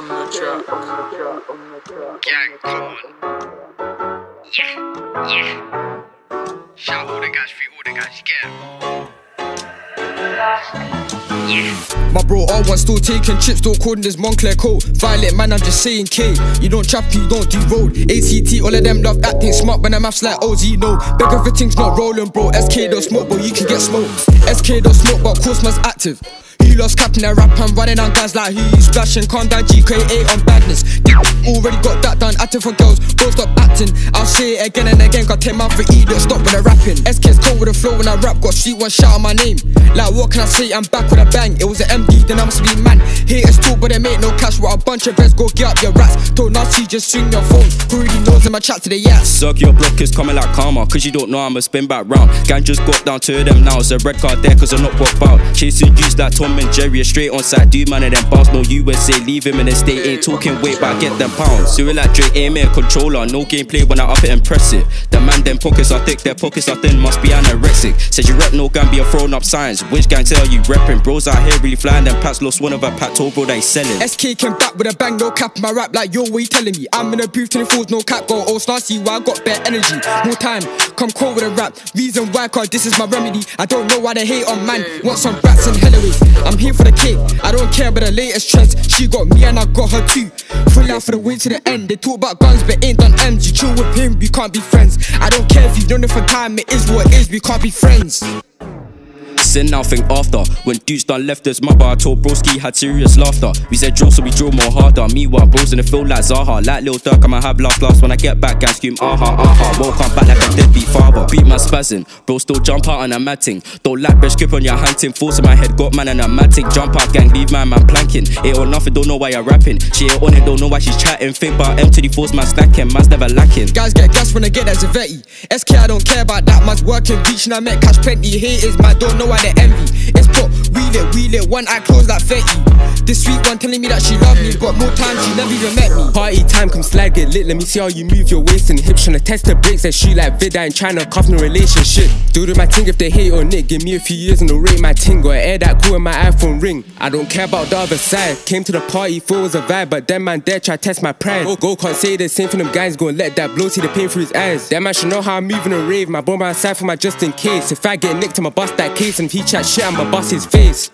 on the track. Gang, come on. Yeah, yeah. Shout all the guys, free all the guys, yeah. Yeah. My bro R1 still taking chips, still calling this Moncler coat. Violet man, I'm just saying K. You don't trap, you don't do road. ACT, all of them love acting smart, when I'm maths like OZ, no. Beg everything's not rolling, bro. SK don't smoke, but you can get smoked. SK don't smoke, but course man's active. Lost captain that rap, I'm running on guys like he's splashing. Calm down, GK8 on badness. Already got that done, acting for girls, bro stop acting. I'll say it again and again, got 10 mouth for don't stop with the rapping. SK's cold with the flow when I rap, got street one shout on my name. Like what can I say, I'm back with a bang. It was an MD, then I must be man. Haters talk, but they make no cash. With a bunch of beds, go get up your rats. Told Nazi, just swing your phone. Who really knows in my chat to the yes? Circle your block is coming like karma, cause you don't know I'ma spin back round. Gang just got down to them now, it's a red card there cause I'm not walk out. Chasing juice like Tom and Jerry, straight on side, do man of them bounce, no USA, leave him in the state, ain't talking weight, but I get them pounds. It like Drake, aim it, controller, no gameplay when I up it, impressive. The man, them pockets are thick, their pockets are thin, must be anorexic. Said you rep no Gambia, throwing up signs. Which gang tell you repping? Bros out here really flying, them pats lost one of a pat told bro that selling. SK came back with a bang, no cap in my rap like yo, what you telling me? I'm in a booth till it falls, no cap, go old snarky, why I got bare energy. More time, come cold with a rap. Reason why, cause this is my remedy. I don't know why they hate on man. Want some rats and helloways. I'm here for the cake, I don't care about the latest trends. She got me and I got her too. Full out for the way to the end. They talk about guns, but ain't done M's. You chill with him, we can't be friends. I don't care if you've done it for time, it is what it is, we can't be friends. Sin now think after. When dudes done left us, mother, I told broski had serious laughter. We said drill, so we drill more harder. Meanwhile, bros in the field like Zaha. Like Lil Durk, I'ma have last last when I get back and scream aha aha. Won't come back like a deadbeat father. Beat my spazzing, bro, still jump out on a matting. Don't like best grip on your hunting. Force in my head, got man and a matic. Jump out, gang, leave my man planking. It or nothing, don't know why you're rapping. She ain't on it, don't know why she's chatting. Think about M to the force, man snacking. Man's never lacking. Guys get gas when I get that Zavetti. SK, I don't care about that. Man's working, reaching, I met cash plenty. Haters, man, don't know why they envy. It's put, wheel it, wheel it, one eye closed like 30. This sweet one telling me that she love me, but more time she never even met me. Party time, come slide, get lit. Let me see how you move your waist and hips. Tryna test the brakes and shoot like Vida and China, cuff no relationship. Do to my ting if they hate or nick. Give me a few years and they'll rate my ting. Got air that cool in my iPhone ring. I don't care about the other side. Came to the party, thought it was a vibe, but them man there try test my pride. Go, go, can't say the same for them guys. Go and let that blow see the pain through his eyes. That man should know how I'm moving a rave. My bomb outside for my just in case. If I get nicked, I'ma bust that case. And if he chat shit, I'ma bust his face.